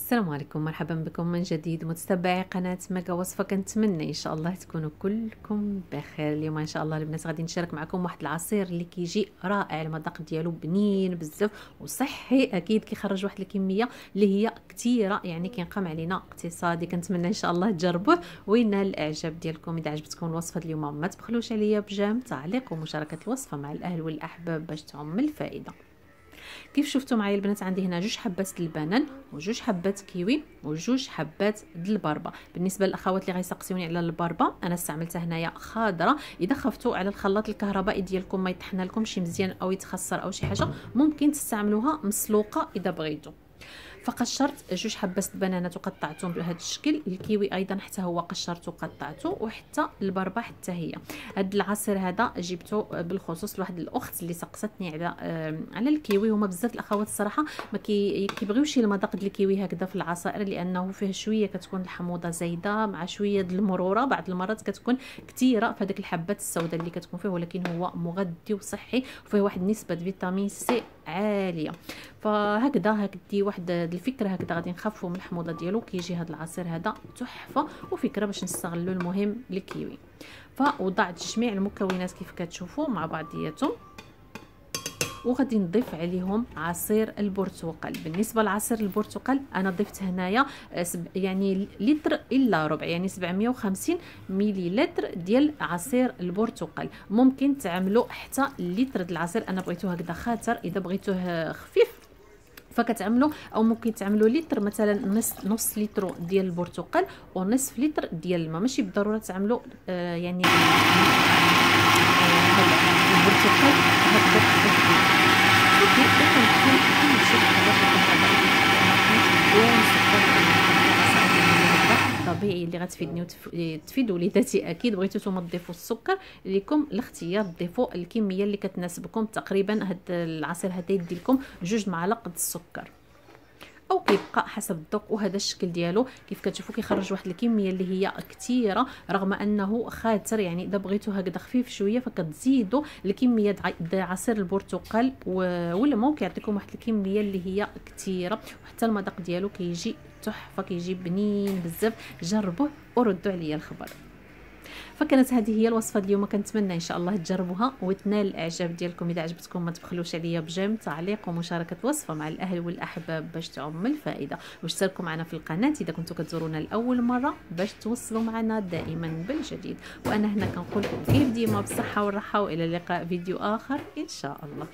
السلام عليكم مرحبا بكم من جديد متتبعي قناة ميجا وصفه كنتمنى إن شاء الله تكونوا كلكم بخير. اليوم إن شاء الله البنات غادي نشارك معكم واحد العصير اللي كيجي رائع المذاق ديالو بنين بزاف وصحي أكيد كيخرج واحد الكمية اللي هي كثيره يعني كينقام علينا اقتصادي. كنتمنى إن شاء الله تجربوه. وينال الإعجاب ديالكم؟ إذا عجبتكم الوصفة اليوم ما تبخلوش عليا بجام تعليق ومشاركة الوصفة مع الأهل والأحباب باش تعم الفائدة. كيف شفتوا معايا البنات؟ عندي هنا جوج حبات البنان وجوج حبات كيوي وجوج حبات البربه بالنسبة للأخوات اللي غيسقسيوني على البربة أنا استعملتها هنايا خضراء إذا خفتوا على الخلاط الكهربائي ديالكم ما يطحن لكم شي مزيان أو يتخسر أو شي حاجة ممكن تستعملوها مسلوقة إذا بغيتوا فقشرت جوج حبات البنانات وقطعتهم بهذا الشكل الكيوي أيضا حتى هو قشرته وقطعته وحتى البربة حتى هي. هذا العصير هذا جبته بالخصوص لواحد الأخت اللي سقستني على على الكيوي. هما بزاف الأخوات الصراحة ما كيبغيوش المذاق ديال الكيوي هكذا في العصائر لأنه فيه شوية كتكون الحموضة زايدة مع شوية المرورة. بعض المرات كتكون كثيره في هذيك الحبات السوداء اللي كتكون فيه ولكن هو مغذي وصحي وفيه واحد نسبة فيتامين سي عالية. فهكذا هكدي واحد الفكرة هكذا غادي نخففوا من الحموضة ديالو كيجي هذا العصير هذا تحفة وفكرة باش نستغلوا المهم الكيوي فوضعت جميع المكونات كيف كتشوفوا مع بعضياتهم. وغادي نضيف عليهم عصير البرتقال. بالنسبة لعصير البرتقال أنا ضفت هنايا يعني لتر إلا ربع يعني 750 مليلتر ديال عصير البرتقال. ممكن تعملوا حتى لتر د العصير. أنا بغيتو هكذا خاطر إذا بغيتوه خفيف فكتعملوا أو ممكن تعملوا لتر مثلا نص نص لتر ديال البرتقال ونصف لتر ديال الماء. ماشي بالضرورة تعملوا آه يعني البرتقال هكذا اللي غتفيدني وتفيد وليداتي أكيد بغيتو نتوما تضيفوا السكر لكم الاختيار ضيفوا الكمية اللي كتناسبكم تقريبا هاد العصير هذا يدي لكم جوج معالق السكر. أو كيبقى حسب الذوق وهذا الشكل ديالو. كيف كتشوفوا كيخرج واحد الكمية اللي هي كثيره رغم أنه خاطر يعني إذا بغيتو هكذا خفيف شوية فكتزيدوا الكمية ديال عصير البرتقال والماء كيعطيكم واحد الكمية اللي هي كثيره وحتى المذاق ديالو كيجي تحفة كيجي بنين بزاف. جربوه وردوا عليا الخبر. فكانت هذه هي الوصفة اليوم كنتمنى إن شاء الله تجربوها وتنال الإعجاب ديالكم إذا عجبتكم ما تبخلوش عليا بجيم تعليق ومشاركة وصفة مع الأهل والأحباب باش تعم الفائدة. واشتركوا معنا في القناة إذا كنتوا كتزورونا لأول مرة باش توصلوا معنا دائما بالجديد. وأنا هنا كنقول لكم كيف ديما بالصحة والراحة وإلى اللقاء فيديو آخر إن شاء الله.